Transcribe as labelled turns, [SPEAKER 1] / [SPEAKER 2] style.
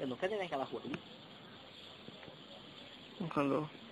[SPEAKER 1] El no se tiene que la juega.
[SPEAKER 2] Búscalo.
[SPEAKER 1] Ajá.